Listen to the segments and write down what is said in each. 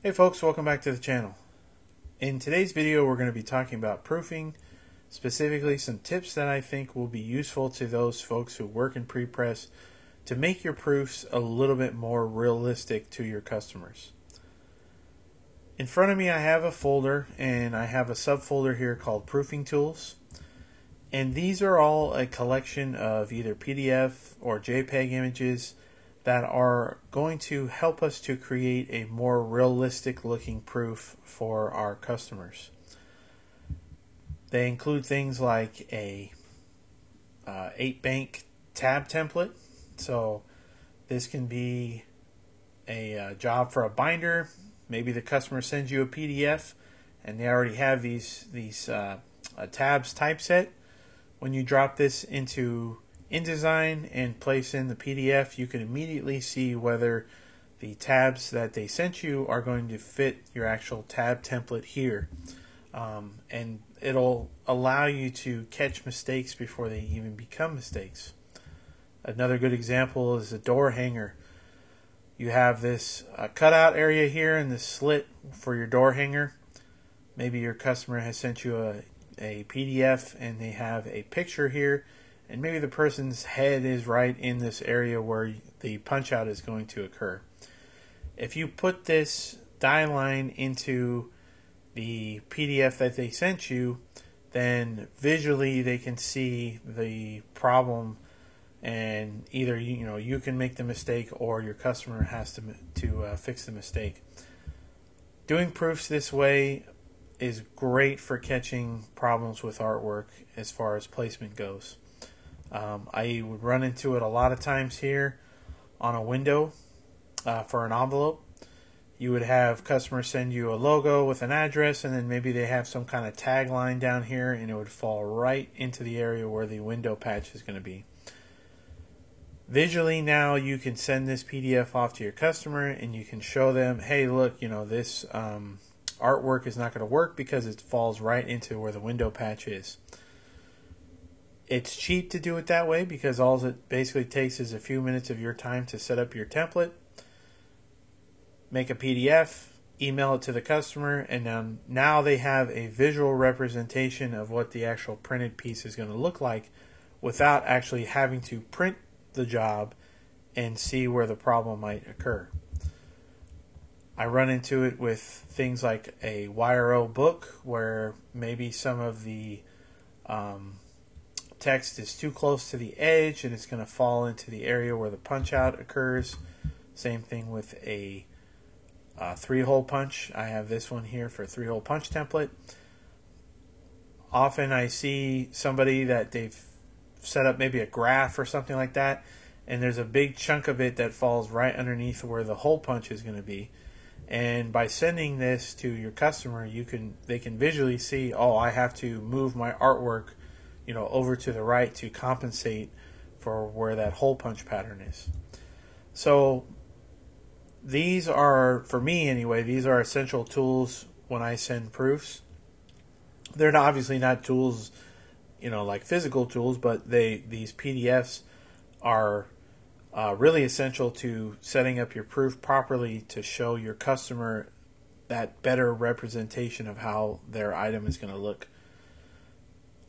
Hey folks, welcome back to the channel. In today's video we're going to be talking about proofing, specifically some tips that I think will be useful to those folks who work in pre-press to make your proofs a little bit more realistic to your customers. In front of me I have a folder and I have a subfolder here called proofing tools. And these are all a collection of either PDF or JPEG images that are going to help us to create a more realistic looking proof for our customers. They include things like a uh, 8 bank tab template. So this can be a uh, job for a binder. Maybe the customer sends you a PDF and they already have these these uh, tabs typeset when you drop this into InDesign and place in the PDF, you can immediately see whether the tabs that they sent you are going to fit your actual tab template here. Um, and it'll allow you to catch mistakes before they even become mistakes. Another good example is a door hanger. You have this uh, cutout area here and this slit for your door hanger. Maybe your customer has sent you a, a PDF and they have a picture here, and maybe the person's head is right in this area where the punch out is going to occur. If you put this die line into the PDF that they sent you, then visually they can see the problem and either you know you can make the mistake or your customer has to to uh, fix the mistake. Doing proofs this way is great for catching problems with artwork as far as placement goes. Um, I would run into it a lot of times here on a window uh, for an envelope. You would have customers send you a logo with an address, and then maybe they have some kind of tagline down here, and it would fall right into the area where the window patch is going to be. Visually, now you can send this PDF off to your customer, and you can show them, hey, look, you know, this um, artwork is not going to work because it falls right into where the window patch is. It's cheap to do it that way because all it basically takes is a few minutes of your time to set up your template, make a PDF, email it to the customer, and now, now they have a visual representation of what the actual printed piece is going to look like without actually having to print the job and see where the problem might occur. I run into it with things like a Wire-O book where maybe some of the um, text is too close to the edge and it's going to fall into the area where the punch out occurs. Same thing with a uh, three hole punch. I have this one here for three hole punch template. Often I see somebody that they've set up maybe a graph or something like that, and there's a big chunk of it that falls right underneath where the hole punch is going to be and by sending this to your customer you can they can visually see oh i have to move my artwork you know over to the right to compensate for where that hole punch pattern is so these are for me anyway these are essential tools when i send proofs they're obviously not tools you know like physical tools but they these pdfs are uh, really essential to setting up your proof properly to show your customer that better representation of how their item is going to look.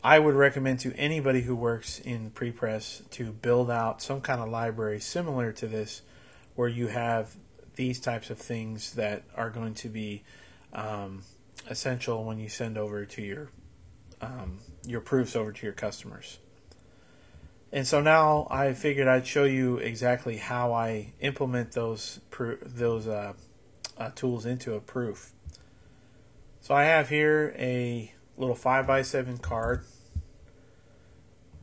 I would recommend to anybody who works in prepress to build out some kind of library similar to this where you have these types of things that are going to be um, essential when you send over to your um, your proofs over to your customers. And so now I figured I'd show you exactly how I implement those those uh, uh, tools into a proof. So I have here a little 5x7 card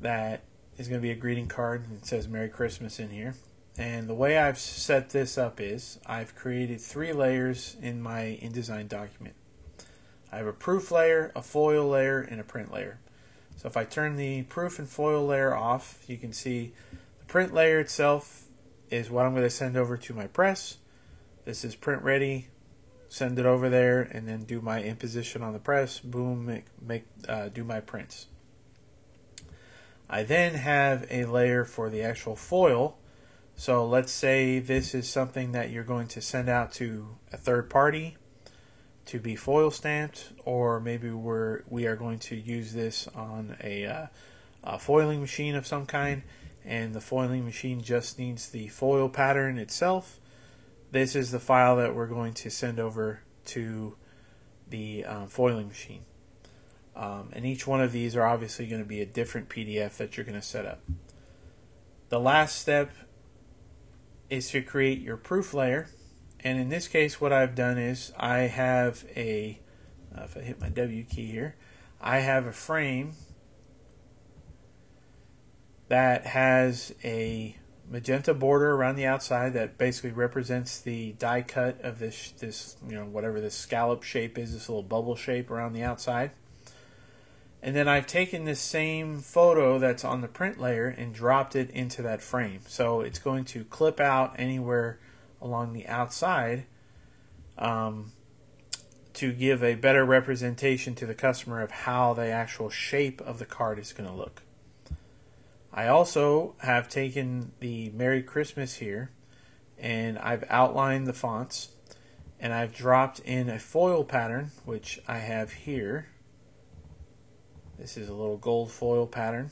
that is going to be a greeting card. It says Merry Christmas in here. And the way I've set this up is I've created three layers in my InDesign document. I have a proof layer, a foil layer, and a print layer. So if I turn the proof and foil layer off, you can see the print layer itself is what I'm going to send over to my press. This is print ready. Send it over there and then do my imposition on the press. Boom, make, make uh, do my prints. I then have a layer for the actual foil So let's say this is something that you're going to send out to a third party to be foil stamped, or maybe we're we are going to use this on a, uh, a foiling machine of some kind, and the foiling machine just needs the foil pattern itself. This is the file that we're going to send over to the um, foiling machine. Um, and each one of these are obviously going to be a different PDF that you're going to set up. The last step is to create your proof layer. And in this case, what I've done is I have a, uh, if I hit my W key here, I have a frame that has a magenta border around the outside that basically represents the die cut of this, this you know, whatever this scallop shape is, this little bubble shape around the outside. And then I've taken this same photo that's on the print layer and dropped it into that frame. So it's going to clip out anywhere along the outside um, to give a better representation to the customer of how the actual shape of the card is going to look. I also have taken the Merry Christmas here and I've outlined the fonts and I've dropped in a foil pattern which I have here this is a little gold foil pattern.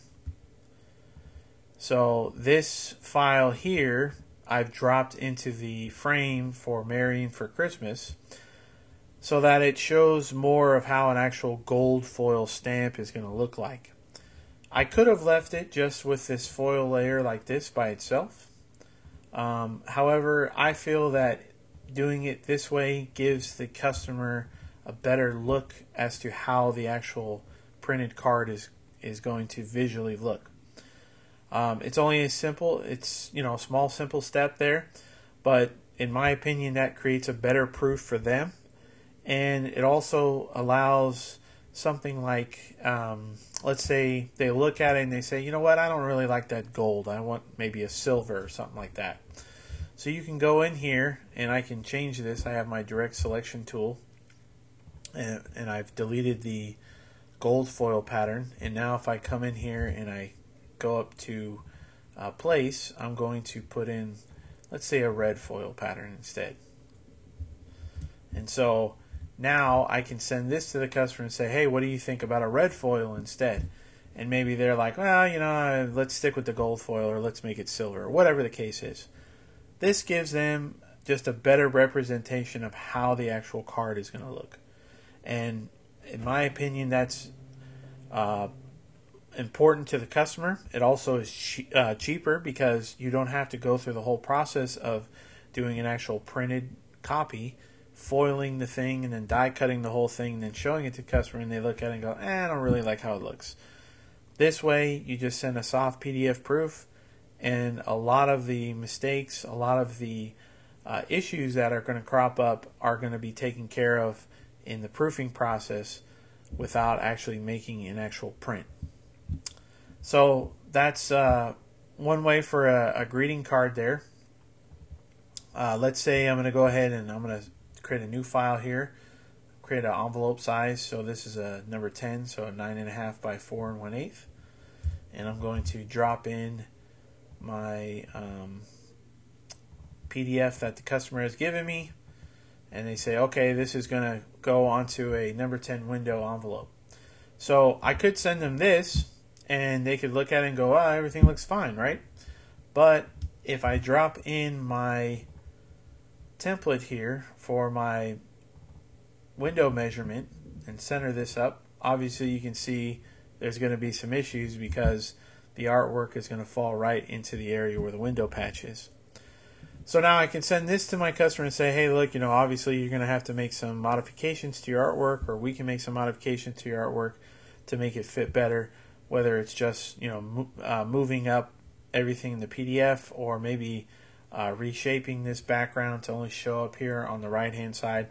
So this file here I've dropped into the frame for Marrying for Christmas so that it shows more of how an actual gold foil stamp is going to look like. I could have left it just with this foil layer like this by itself. Um, however, I feel that doing it this way gives the customer a better look as to how the actual printed card is is going to visually look. Um, it's only a simple, it's you know a small simple step there, but in my opinion that creates a better proof for them, and it also allows something like um, let's say they look at it and they say you know what I don't really like that gold I want maybe a silver or something like that. So you can go in here and I can change this. I have my direct selection tool and, and I've deleted the gold foil pattern and now if I come in here and I go up to uh, place I'm going to put in let's say a red foil pattern instead and so now I can send this to the customer and say hey what do you think about a red foil instead? And maybe they're like well you know let's stick with the gold foil or let's make it silver or whatever the case is. This gives them just a better representation of how the actual card is going to look. And in my opinion, that's uh, important to the customer. It also is che- uh, cheaper because you don't have to go through the whole process of doing an actual printed copy, foiling the thing, and then die cutting the whole thing, and then showing it to customer, and they look at it and go, eh, I don't really like how it looks. This way, you just send a soft PDF proof, and a lot of the mistakes, a lot of the uh, issues that are going to crop up are going to be taken care of in the proofing process without actually making an actual print. So that's uh, one way for a, a, greeting card there. Uh, let's say I'm going to go ahead and I'm going to create a new file here, create an envelope size. So this is a number 10, so 9.5 by 4 and 1 8 And I'm going to drop in my um, PDF that the customer has given me and they say, okay, this is going to go onto a number 10 window envelope. So I could send them this, and they could look at it and go, ah, everything looks fine, right? But if I drop in my template here for my window measurement and center this up, obviously you can see there's going to be some issues because the artwork is going to fall right into the area where the window patch is. So now I can send this to my customer and say, hey, look, you know, obviously you're going to have to make some modifications to your artwork, or we can make some modifications to your artwork to make it fit better, whether it's just, you know, uh, moving up everything in the PDF or maybe uh, reshaping this background to only show up here on the right hand side,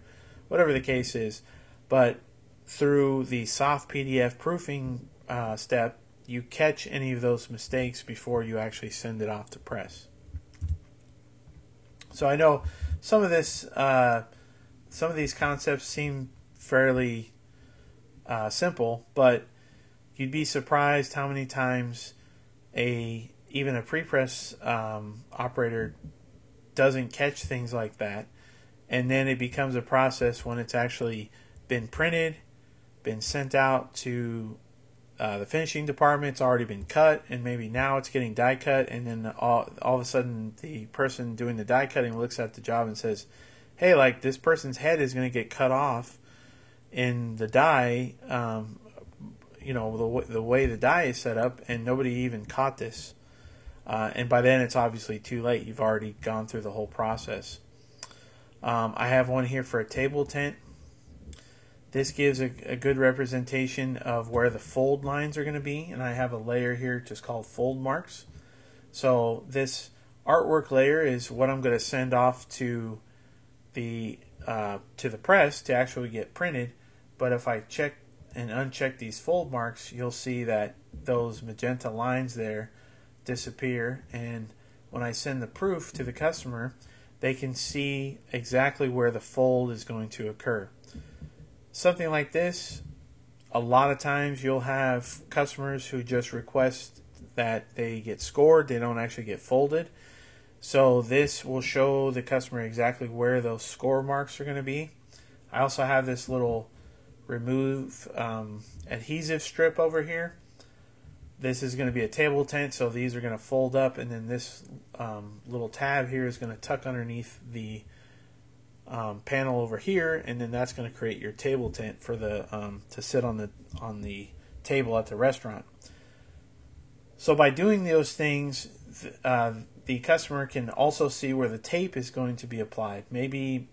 whatever the case is. But through the soft PDF proofing uh, step, you catch any of those mistakes before you actually send it off to press. So I know some of this, uh, some of these concepts seem fairly uh, simple, but you'd be surprised how many times a even a prepress um, operator doesn't catch things like that. And then it becomes a process when it's actually been printed, been sent out to uh, the finishing department, it's already been cut, and maybe now it's getting die cut, and then all, all of a sudden the person doing the die cutting looks at the job and says, hey, like this person's head is going to get cut off in the die, um, you know, the, the way the die is set up, and nobody even caught this. Uh, and by then it's obviously too late. You've already gone through the whole process. Um, I have one here for a table tent. This gives a, a, good representation of where the fold lines are going to be, and I have a layer here just called fold marks. So this artwork layer is what I'm going to send off to the uh, to the press to actually get printed. But if I check and uncheck these fold marks, you'll see that those magenta lines there disappear. And when I send the proof to the customer, they can see exactly where the fold is going to occur. Something like this, a lot of times you'll have customers who just request that they get scored, they don't actually get folded. So this will show the customer exactly where those score marks are going to be. I also have this little remove um, adhesive strip over here. This is going to be a table tent, so these are going to fold up, and then this um, little tab here is going to tuck underneath the um, panel over here, and then that's going to create your table tent for the um, to sit on the on the table at the restaurant. So by doing those things, uh, the customer can also see where the tape is going to be applied. Maybe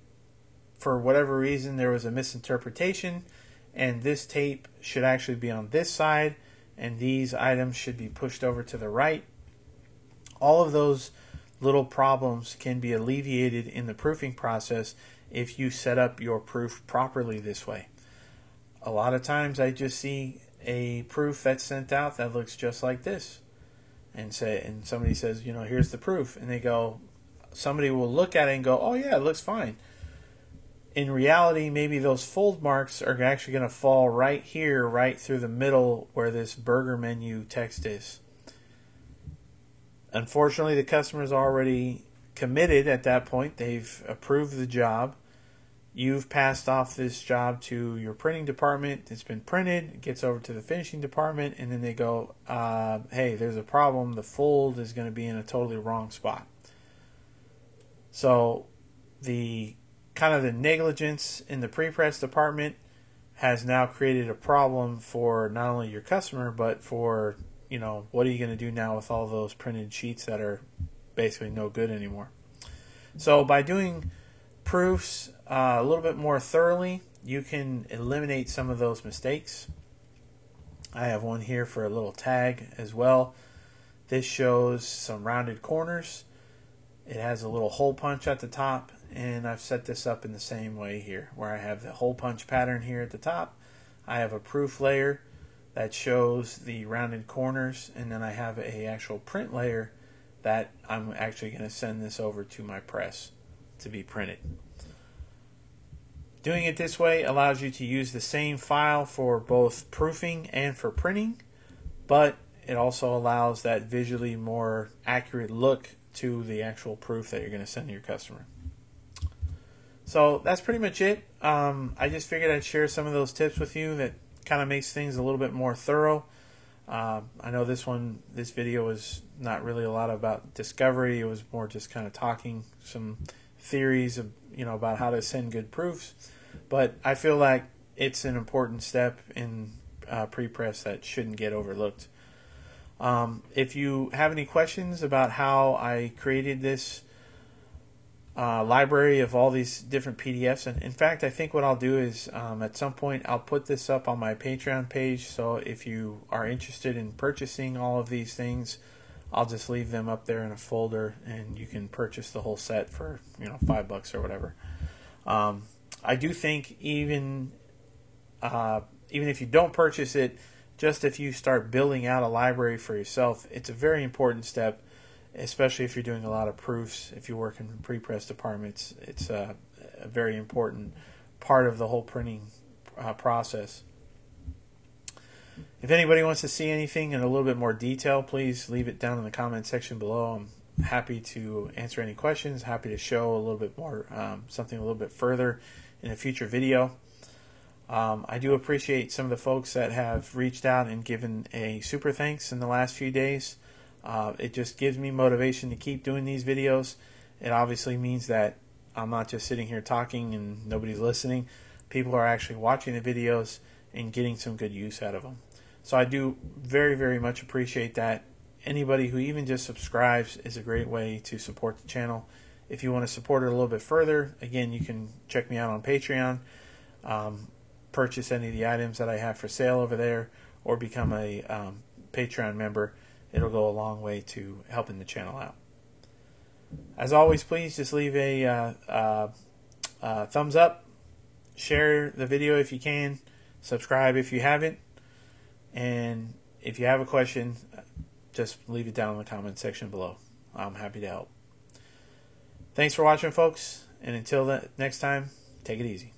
for whatever reason there was a misinterpretation and this tape should actually be on this side and these items should be pushed over to the right. All of those little problems can be alleviated in the proofing process if you set up your proof properly this way. A lot of times I just see a proof that's sent out that looks just like this and say and somebody says, you know, here's the proof, and they go, somebody will look at it and go, oh yeah, it looks fine. In reality, maybe those fold marks are actually going to fall right here, right through the middle where this burger menu text is. Unfortunately, the customer's already committed at that point. They've approved the job you've passed off this job to your printing department. It's been printed, it gets over to the finishing department, and then they go, uh, hey, there's a problem. The fold is going to be in a totally wrong spot. So the kind of the negligence in the pre-press department has now created a problem for not only your customer but for you know what are you going to do now with all those printed sheets that are basically no good anymore so by doing proofs uh, a little bit more thoroughly, you can eliminate some of those mistakes. I have one here for a little tag as well. This shows some rounded corners. It has a little hole punch at the top, and I've set this up in the same way here, where I have the hole punch pattern here at the top. I have a proof layer that shows the rounded corners, and then I have a actual print layer that I'm actually going to send this over to my press to be printed. Doing it this way allows you to use the same file for both proofing and for printing, but it also allows that visually more accurate look to the actual proof that you're going to send to your customer. So that's pretty much it. Um, I just figured I'd share some of those tips with you that kind of makes things a little bit more thorough. Uh, I know this one, this video was not really a lot about discovery. It was more just kind of talking some theories of you know about how to send good proofs, but I feel like it's an important step in uh, pre-press that shouldn't get overlooked. Um, if you have any questions about how I created this uh, library of all these different PDFs, and in fact, I think what I'll do is um, at some point I'll put this up on my Patreon page. So if you are interested in purchasing all of these things, I'll just leave them up there in a folder, and you can purchase the whole set for you know five bucks or whatever. Um, I do think even uh, even if you don't purchase it, just if you start building out a library for yourself, it's a very important step, especially if you're doing a lot of proofs. If you work in pre-press departments, it's a, a very important part of the whole printing uh, process. If anybody wants to see anything in a little bit more detail, please leave it down in the comment section below. I'm happy to answer any questions, happy to show a little bit more, um, something a little bit further in a future video. Um, I do appreciate some of the folks that have reached out and given a super thanks in the last few days. Uh, it just gives me motivation to keep doing these videos. It obviously means that I'm not just sitting here talking and nobody's listening. People are actually watching the videos and getting some good use out of them. So I do very, very much appreciate that. Anybody who even just subscribes is a great way to support the channel. If you want to support it a little bit further, again, you can check me out on Patreon. Um, purchase any of the items that I have for sale over there or become a um, Patreon member, it'll go a long way to helping the channel out. As always, please just leave a uh, uh, uh, thumbs up, share the video if you can, subscribe if you haven't, and if you have a question, just leave it down in the comment section below. I'm happy to help. Thanks for watching, folks, and until next time, take it easy.